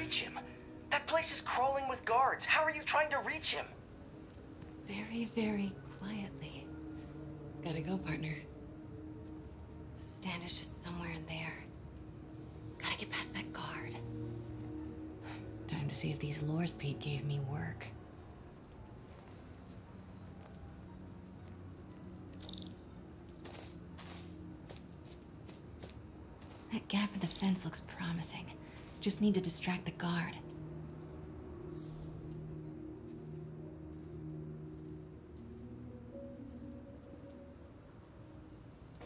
reach him? That place is crawling with guards. How are you trying to reach him? Very, very quietly. Gotta go, partner. Standish is somewhere in there. Gotta get past that guard. Time to see if these lures Pete gave me work. That gap in the fence looks promising. Just need to distract the guard.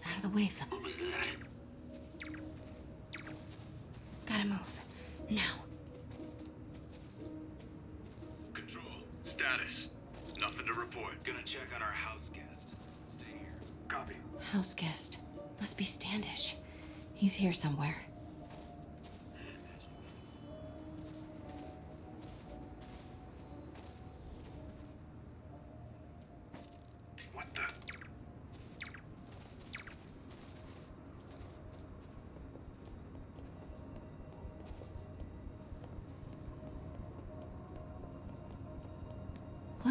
Out of the way, Phil. Gotta move. Now. Control. Status. Nothing to report. Gonna check on our house guest. Stay here. Copy. House guest. Must be Standish. He's here somewhere.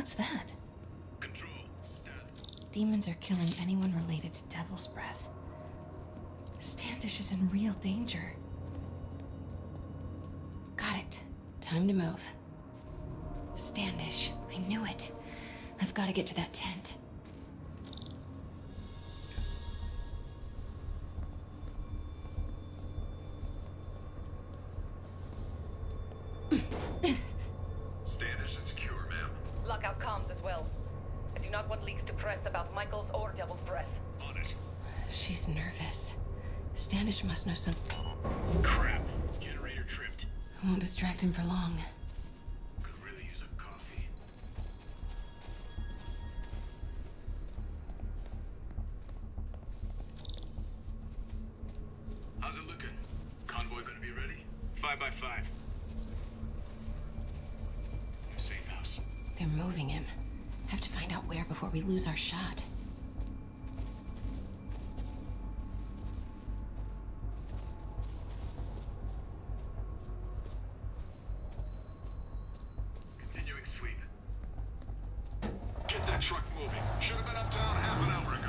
What's that? Demons are killing anyone related to Devil's Breath. Standish is in real danger. Got it. Time to move. Standish. I knew it. I've got to get to that tent. Him for long. Could really use a coffee. How's it looking? Convoy gonna be ready? Five by five. Safe house. They're moving him. Have to find out where before we lose our shot. Truck moving. Should have been uptown half an hour ago.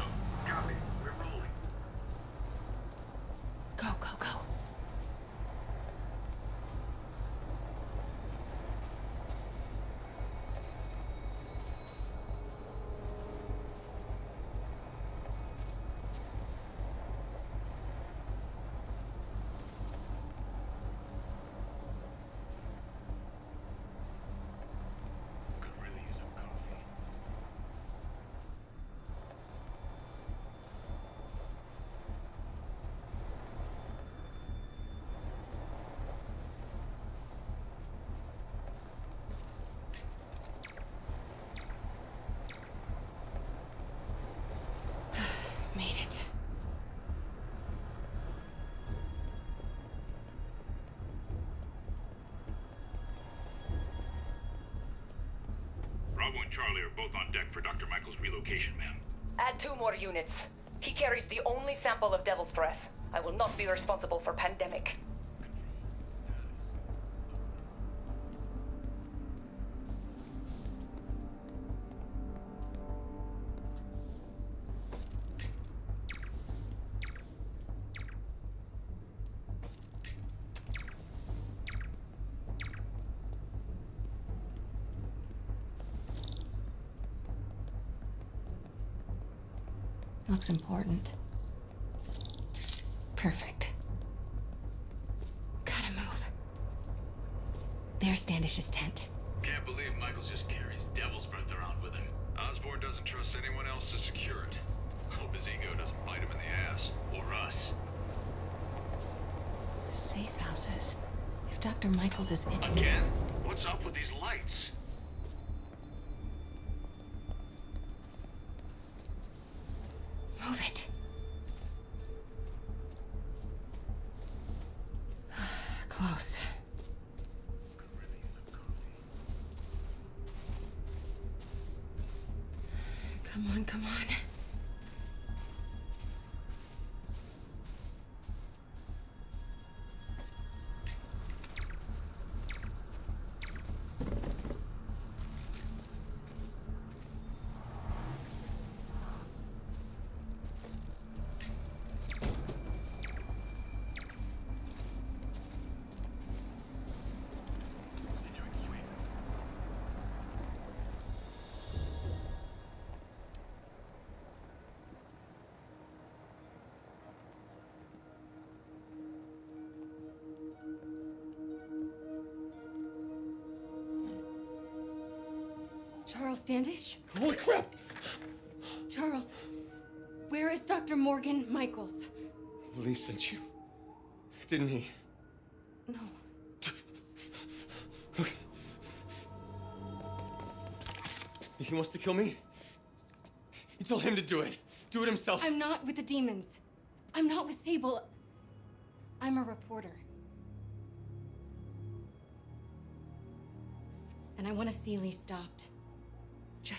Bravo and Charlie are both on deck for Dr. Michael's relocation, ma'am. Add two more units. He carries the only sample of Devil's Breath. I will not be responsible for pandemic. Looks important. Perfect. Gotta move. There's Standish's tent. Can't believe Michaels just carries devil's breath around with him. Osborn doesn't trust anyone else to secure it. Hope his ego doesn't bite him in the ass. Or us. Safe houses. If Dr. Michaels is in. Again? What's up with these lights? Charles Standish? Holy crap! Charles, where is Dr. Morgan Michaels? Li sent you. Didn't he? No. He wants to kill me? You told him to do it. Do it himself. I'm not with the demons. I'm not with Sable. I'm a reporter. And I want to see Li stopped.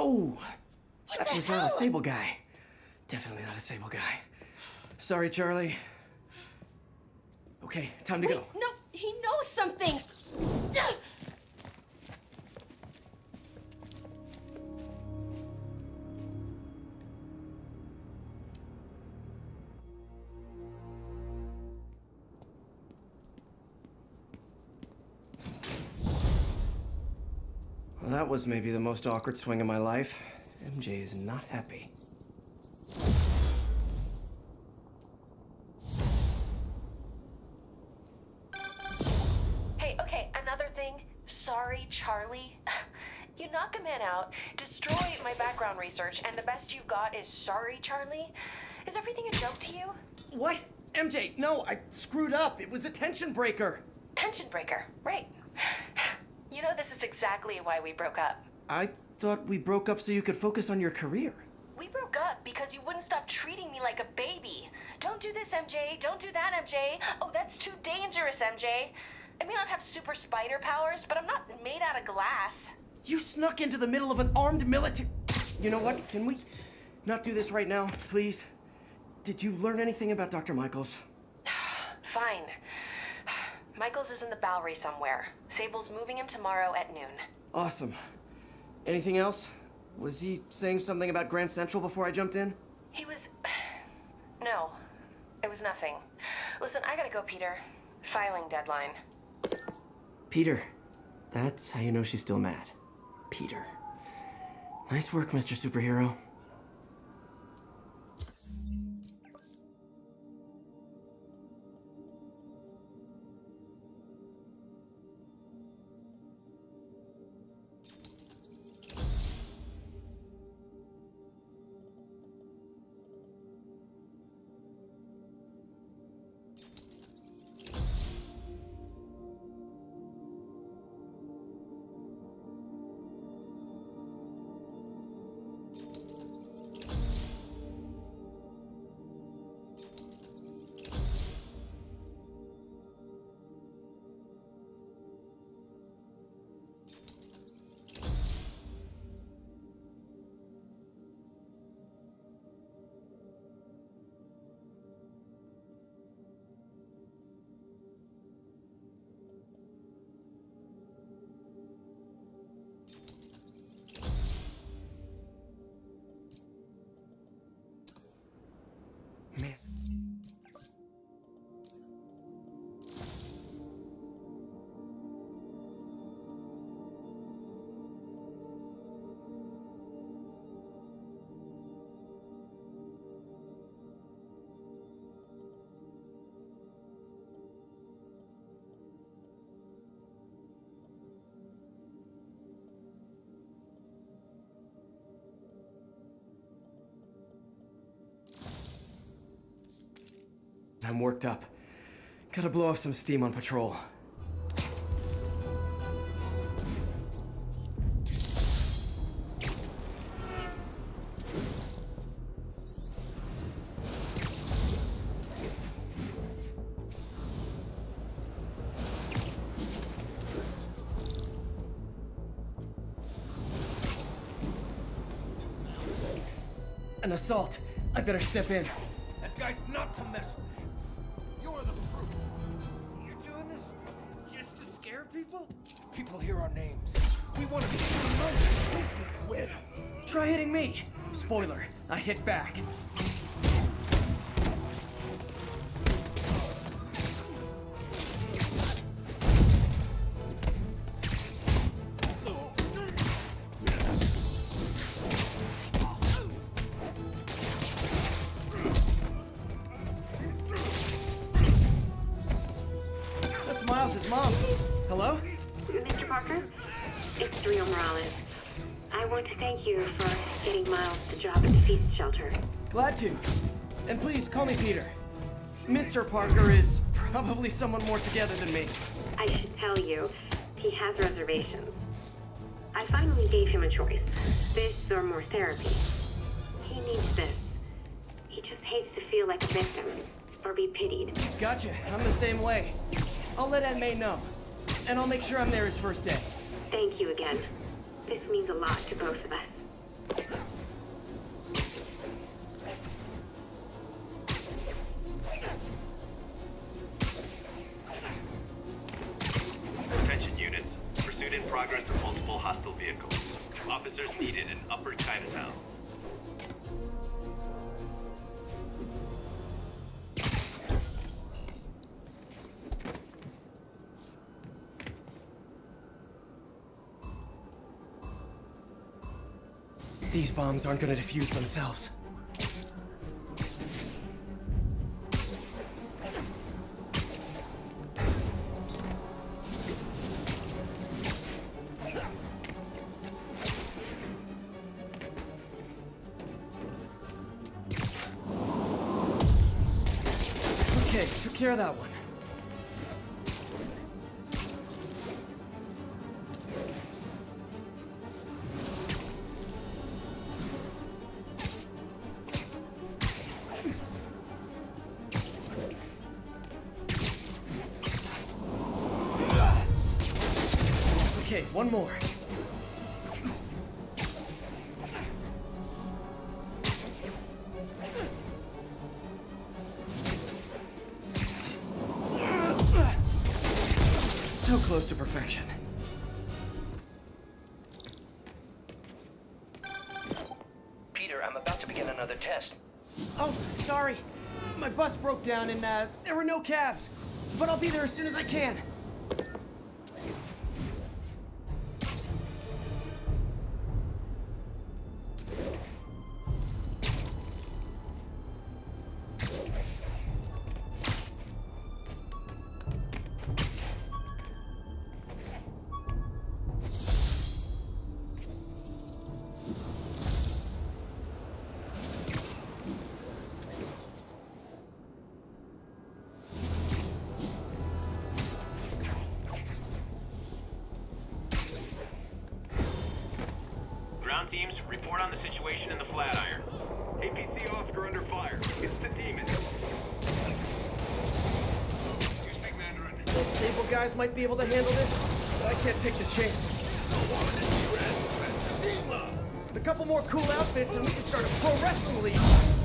Oh, What that was hell? not a Sable guy. Definitely not a Sable guy. Sorry, Charlie. Okay, time to Wait, go. no, he knows something! Was maybe the most awkward swing of my life. MJ is not happy. Hey, okay, another thing. Sorry, Charlie. You knock a man out, destroy my background research, and the best you've got is sorry, Charlie? Is everything a joke to you? What? MJ, no, I screwed up. It was a tension breaker. Tension breaker, right. You know, this is exactly why we broke up. I thought we broke up so you could focus on your career. We broke up because you wouldn't stop treating me like a baby. Don't do this, MJ. Don't do that, MJ. Oh, that's too dangerous, MJ. I may not have super spider powers, but I'm not made out of glass. You snuck into the middle of an armed military. You know what? Can we not do this right now, please? Did you learn anything about Dr. Michaels? Fine. Michaels is in the Bowery somewhere. Sable's moving him tomorrow at noon. Awesome. Anything else? Was he saying something about Grand Central before I jumped in? He was. No, it was nothing. Listen, I gotta go, Peter. Filing deadline. Peter. That's how you know she's still mad. Peter. Nice work, Mr. Superhero. I'm worked up. Gotta blow off some steam on patrol. An assault. I better step in. Our names. We want to be business wins. Try hitting me. Spoiler, I hit back. He has reservations. I finally gave him a choice. This or more therapy. He needs this. He just hates to feel like a victim or be pitied. Gotcha. I'm the same way. I'll let Aunt May know. And I'll make sure I'm there his first day. Thank you again. This means a lot to both of us. Bombs aren't gonna defuse themselves. One more. So close to perfection. Peter, I'm about to begin another test. Oh, sorry. My bus broke down and uh, there were no cabs. But I'll be there as soon as I can. On the situation in the Flatiron. APC Oscar under fire. It's the demon. You speak Mandarin? Those Sable guys might be able to handle this, but I can't take the chance. A couple more cool outfits and we can start a pro wrestling league.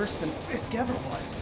Worse than Fisk ever was.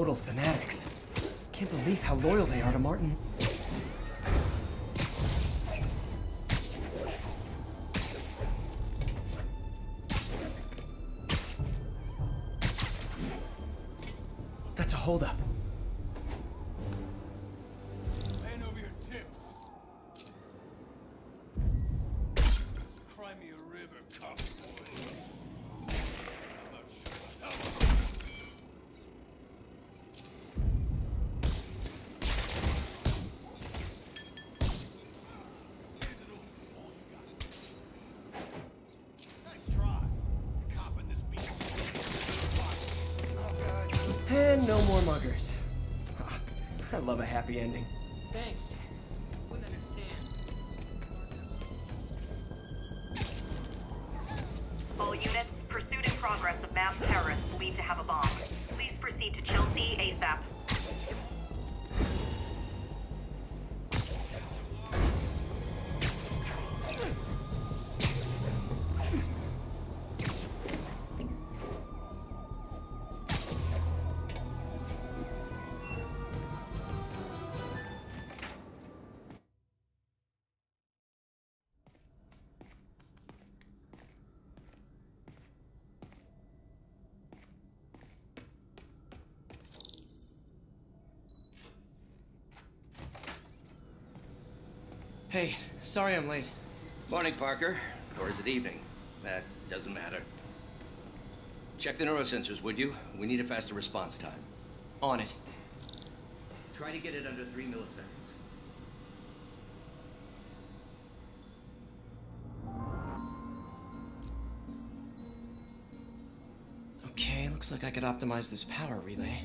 Total fanatics. Can't believe how loyal they are to Martin. Hey, sorry I'm late. Morning, Parker. Or is it evening? That doesn't matter. Check the neurosensors, would you? We need a faster response time. On it. Try to get it under three milliseconds. Okay, looks like I could optimize this power relay.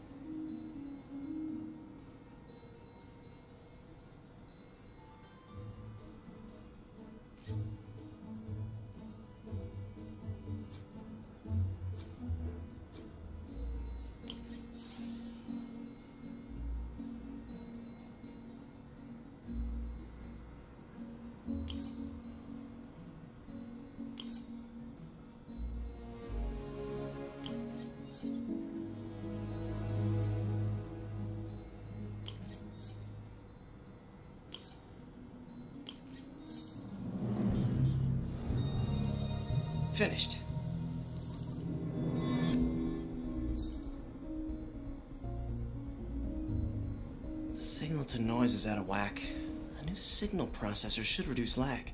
Is out of whack. A new signal processor should reduce lag.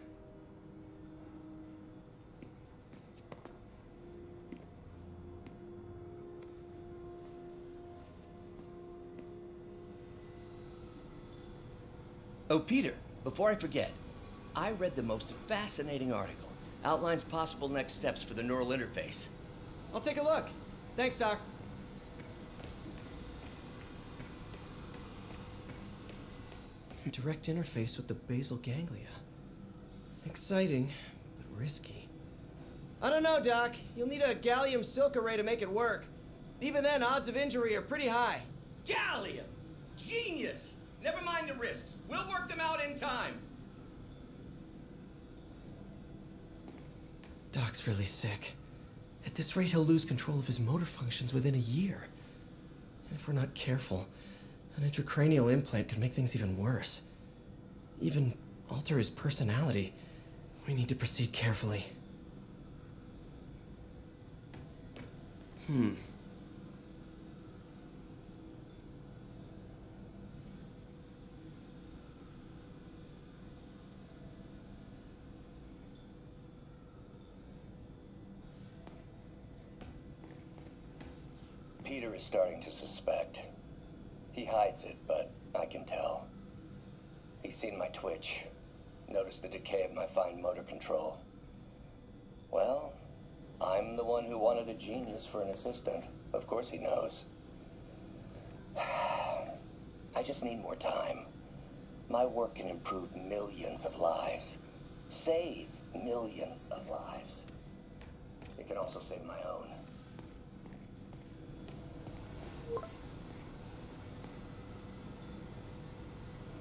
Oh, Peter, before I forget, I read the most fascinating article. Outlines possible next steps for the neural interface. I'll take a look. Thanks, Doc. Direct interface with the basal ganglia. Exciting, but risky. I don't know, Doc. You'll need a gallium silk array to make it work. Even then, odds of injury are pretty high. Gallium! Genius! Never mind the risks. We'll work them out in time. Doc's really sick. At this rate, he'll lose control of his motor functions within a year. And if we're not careful, an intracranial implant could make things even worse. Even alter his personality. We need to proceed carefully. Hmm. Peter is starting to suspect. He hides it, but I can tell. He's seen my twitch, noticed the decay of my fine motor control. Well, I'm the one who wanted a genius for an assistant. Of course he knows. I just need more time. My work can improve millions of lives. Save millions of lives. It can also save my own.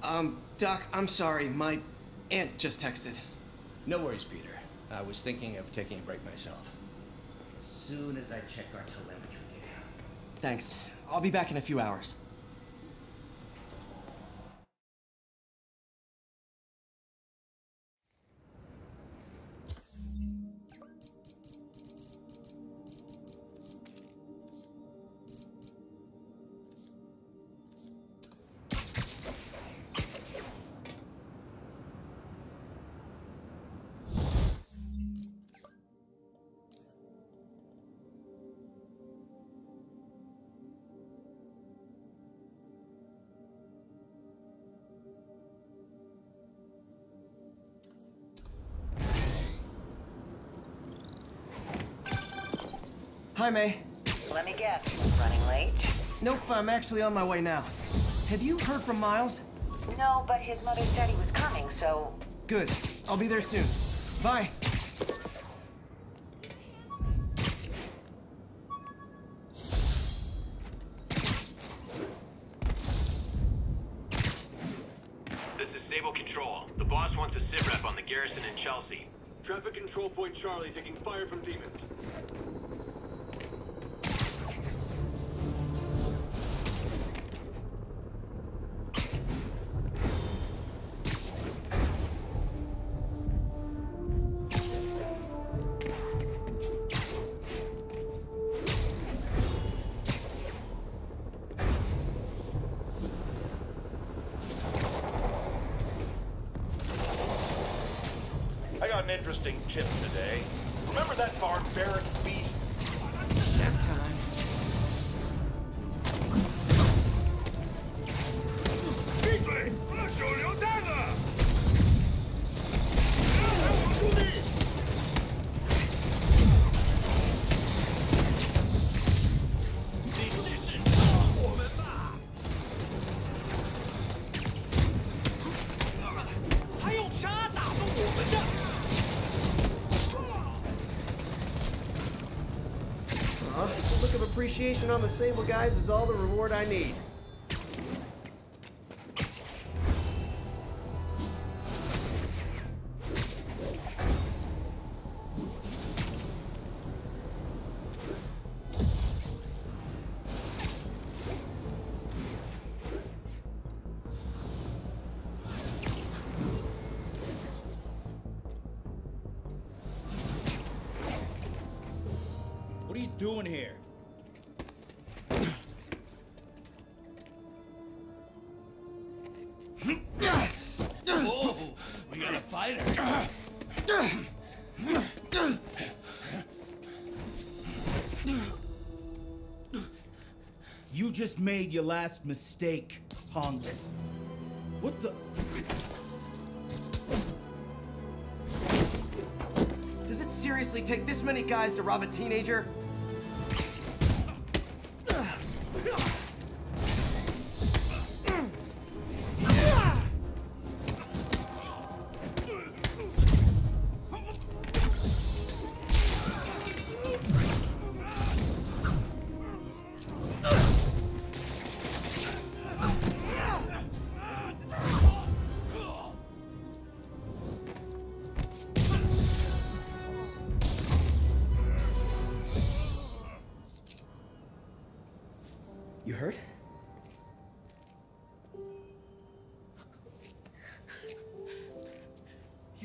Um, Doc, I'm sorry. My aunt just texted. No worries, Peter. I was thinking of taking a break myself. As soon as I check our telemetry data. Thanks. I'll be back in a few hours. Hi, May. Let me guess, running late? Nope, I'm actually on my way now. Have you heard from Miles? No, but his mother said he was coming, so... Good. I'll be there soon. Bye. This is Sable Control. The boss wants a sit rep on the garrison in Chelsea. Traffic control point Charlie taking interesting tip today. Remember that beast? Appreciation on the Sable guys is all the reward I need. What are you doing here? Made your last mistake, punk. What the? Does it seriously take this many guys to rob a teenager?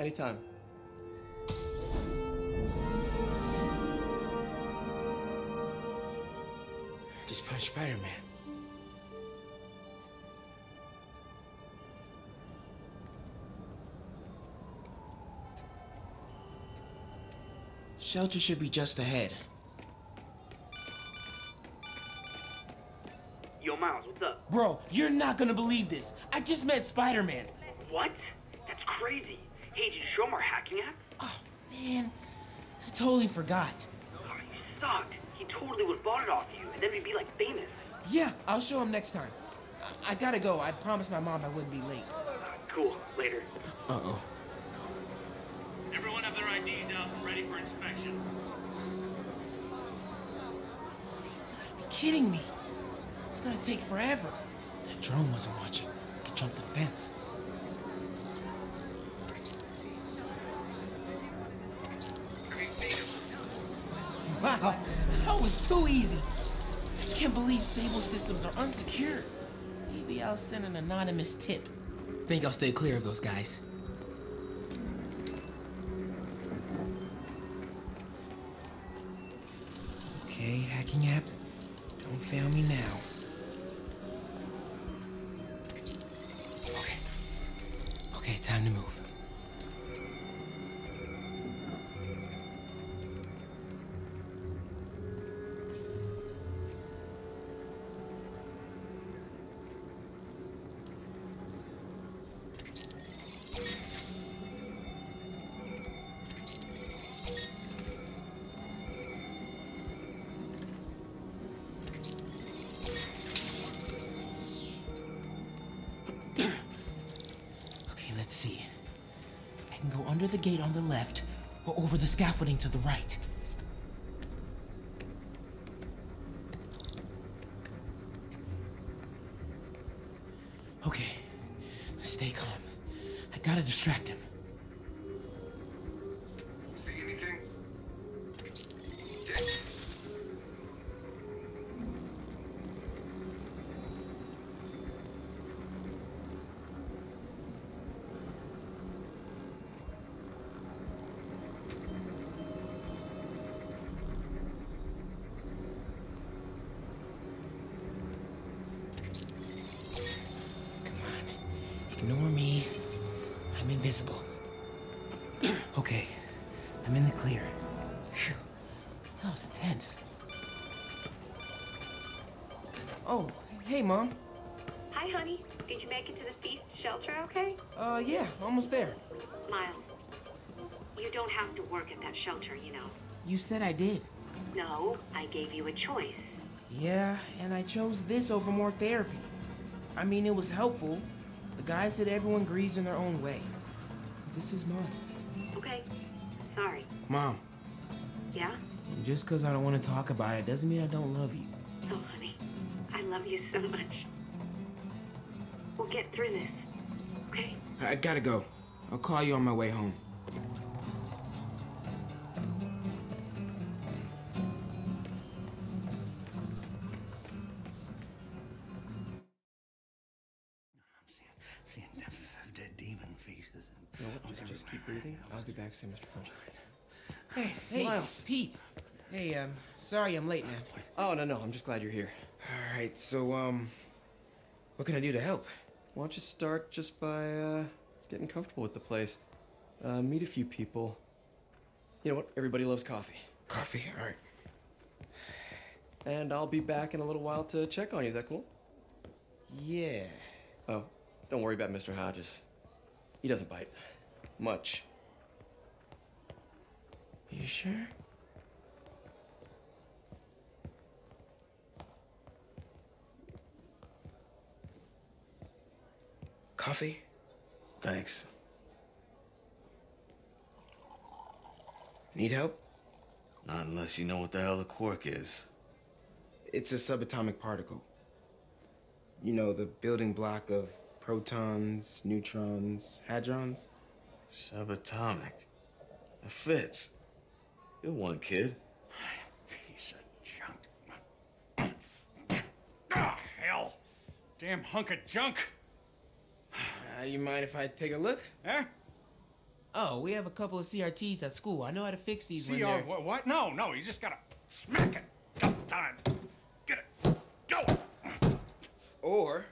Anytime. Just punch Spider Man. Shelter should be just ahead. Yo, Miles, what's up? Bro, you're not gonna believe this. I just met Spider Man. What? That's crazy. Hey, did you show him our hacking app? Oh, man. I totally forgot. Oh, you sucked. He totally would have bought it off you, and then we'd be like famous. Yeah, I'll show him next time. I, I gotta go. I promised my mom I wouldn't be late. Cool. Later. Uh oh. Everyone have their IDs out and ready for inspection. You're kidding me. It's gonna take forever. That drone wasn't watching. I could jump the fence. Wow, that was too easy. I can't believe Sable systems are unsecured. Maybe I'll send an anonymous tip. Think I'll stay clear of those guys. Okay, hacking app. Don't fail me now. The gate on the left or over the scaffolding to the right. Okay, stay calm. I gotta distract him. Mom. Hi, honey. Did you make it to the feast shelter okay? Uh, yeah, almost there. Miles, you don't have to work at that shelter, you know. You said I did. No, I gave you a choice. Yeah, and I chose this over more therapy. I mean, it was helpful. The guy said everyone grieves in their own way. This is mine. Okay. Sorry. Mom, Yeah? just because I don't want to talk about it doesn't mean I don't love you. So much. We'll get through this. Okay? I gotta go. I'll call you on my way home. I'm seeing them dead demon faces. You know what? Just, just keep breathing. I'll be back soon, Mr. Punch. Hey, hey, Miles. Pete. Hey, um, sorry I'm late, man. Oh, no, no. I'm just glad you're here. All right, so, um, what can I do to help? Why don't you start just by uh, getting comfortable with the place? Uh, meet a few people. You know what? Everybody loves coffee. Coffee? All right. And I'll be back in a little while to check on you. Is that cool? Yeah. Oh, don't worry about Mr. Hodges. He doesn't bite. Much. You sure? Coffee? Thanks. Need help? Not unless you know what the hell a quark is. It's a subatomic particle. You know, the building block of protons, neutrons, hadrons. Subatomic. It fits. Good one, kid. Piece of junk. Ah, hell. Damn hunk of junk. Uh, you mind if I take a look? Huh? Oh, we have a couple of CRTs at school. I know how to fix these when See, they're... uh, what, what? No, no, you just gotta smack it. Double time. Get it. Go. Or,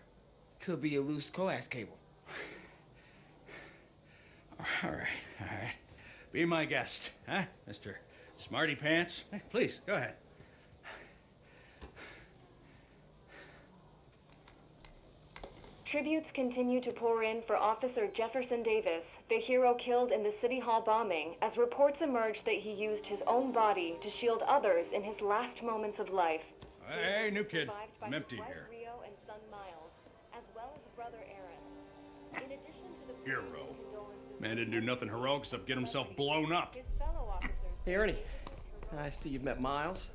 could be a loose coax cable. All right, all right. Be my guest, huh, Mr. Smarty Pants? Hey, please, go ahead. Tributes continue to pour in for Officer Jefferson Davis, the hero killed in the City Hall bombing, as reports emerge that he used his own body to shield others in his last moments of life. Hey, new kid. Survived by I'm empty wife here. Rio and son Miles, as well as brother Aaron. In addition to the Hero. Man didn't do nothing heroic except get himself blown up. fellow officers Hey, Ernie. I see you've met Miles.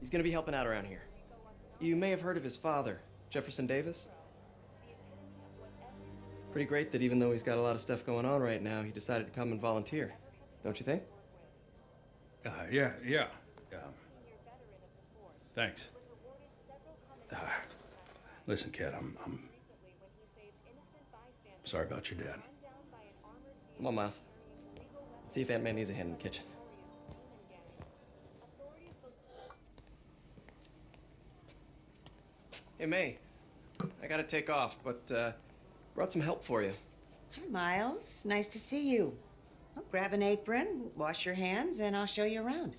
He's gonna be helping out around here. You may have heard of his father, Jefferson Davis. Pretty great that even though he's got a lot of stuff going on right now, he decided to come and volunteer. Don't you think? Uh, yeah, yeah. Um, thanks. Uh, listen, kid, I'm, I'm sorry about your dad. Come on, Miles. Let's see if Aunt May needs a hand in the kitchen. Hey, May. I gotta take off, but uh, brought some help for you. Hi, Miles. Nice to see you. Well, grab an apron, wash your hands, and I'll show you around.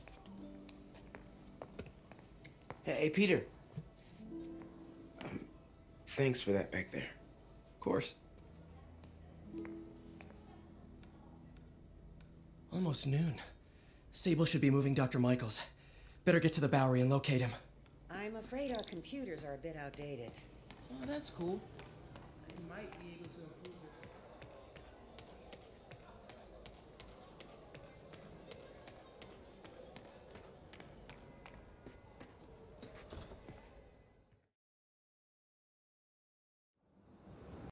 Hey, hey, Peter. Um, thanks for that back there. Of course. Almost noon. Sable should be moving Dr. Michaels. Better get to the Bowery and locate him. I'm afraid our computers are a bit outdated. Oh, that's cool. Might be